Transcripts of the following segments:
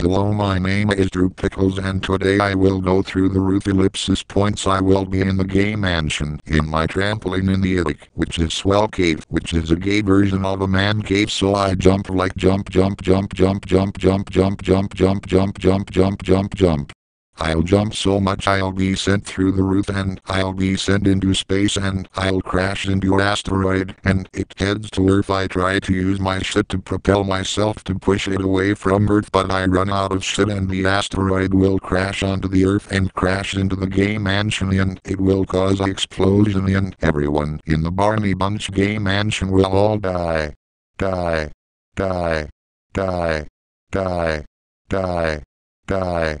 Hello my name is Drew Pickles and today I will go through the roof ellipsis points I will be in the gay mansion in my trampoline in the attic which is swell cave which is a gay version of a man cave so I jump like jump jump jump jump jump jump jump jump jump jump jump jump jump jump I'll jump so much I'll be sent through the roof and I'll be sent into space and I'll crash into an asteroid and it heads to Earth I try to use my shit to propel myself to push it away from Earth but I run out of shit and the asteroid will crash onto the Earth and crash into the gay mansion and it will cause an explosion and everyone in the Barney Bunch gay mansion will all die. Die. Die. Die. Die. Die. Die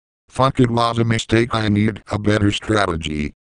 Fuck it was a mistake I need a better strategy.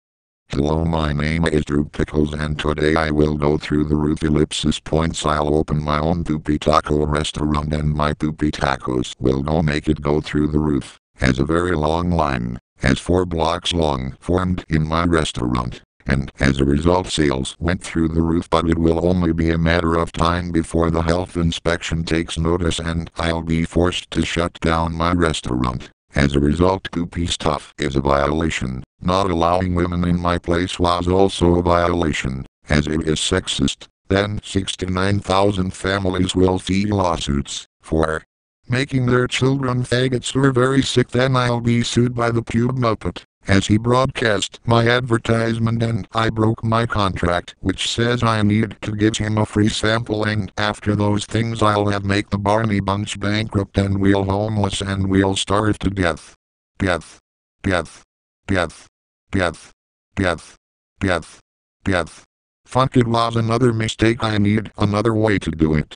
Hello my name is Drew Pickles and today I will go through the roof ellipsis points I'll open my own poopy taco restaurant and my poopy tacos will go make it go through the roof, as a very long line, as four blocks long formed in my restaurant, and as a result sales went through the roof but it will only be a matter of time before the health inspection takes notice and I'll be forced to shut down my restaurant. As a result poopy stuff is a violation. Not allowing women in my place was also a violation, as it is sexist. Then 69,000 families will file lawsuits for making their children faggots or very sick then I'll be sued by the pube muppet as he broadcast my advertisement and I broke my contract which says I need to give him a free sample and after those things I'll have make the Barney Bunch bankrupt and we'll homeless and we'll starve to death. Death. Death. Death. Death. Death. Death. Death. Fuck it was another mistake I need another way to do it.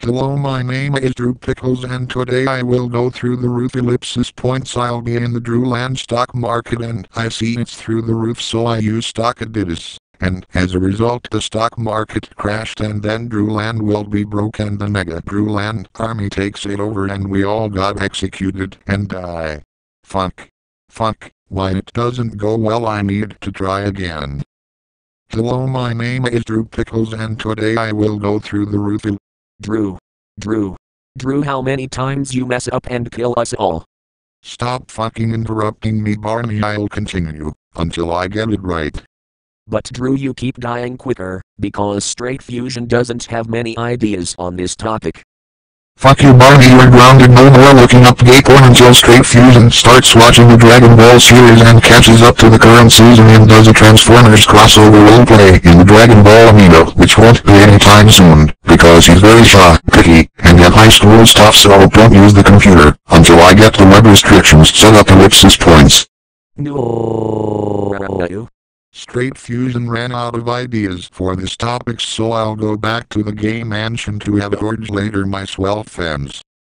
Hello my name is Drew Pickles and today I will go through the roof ellipsis points I'll be in the Drewland stock market and I see it's through the roof so I use stock Adidas. And as a result the stock market crashed and then Drewland will be broke and the mega Drewland army takes it over and we all got executed and die. Fuck. Fuck. Why it doesn't go well I need to try again. Hello my name is Drew Pickles and today I will go through the roof Drew. Drew. Drew, how many times you mess up and kill us all? Stop fucking interrupting me, Barney. I'll continue until I get it right. But Drew, you keep dying quicker because Straight Fusion doesn't have many ideas on this topic. Fuck you Barney you're grounded no more looking up gay porn until Straight Fusion starts watching the Dragon Ball series and catches up to the current season and does a Transformers crossover roleplay in the Dragon Ball Amiibo which won't be anytime soon because he's very shy, picky, and at high school stuff so don't use the computer until I get the web restrictions set up ellipsis points. No. Straight Fusion ran out of ideas for this topic so I'll go back to the gay mansion to have a George later my swell fans.